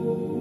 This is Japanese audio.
Oh.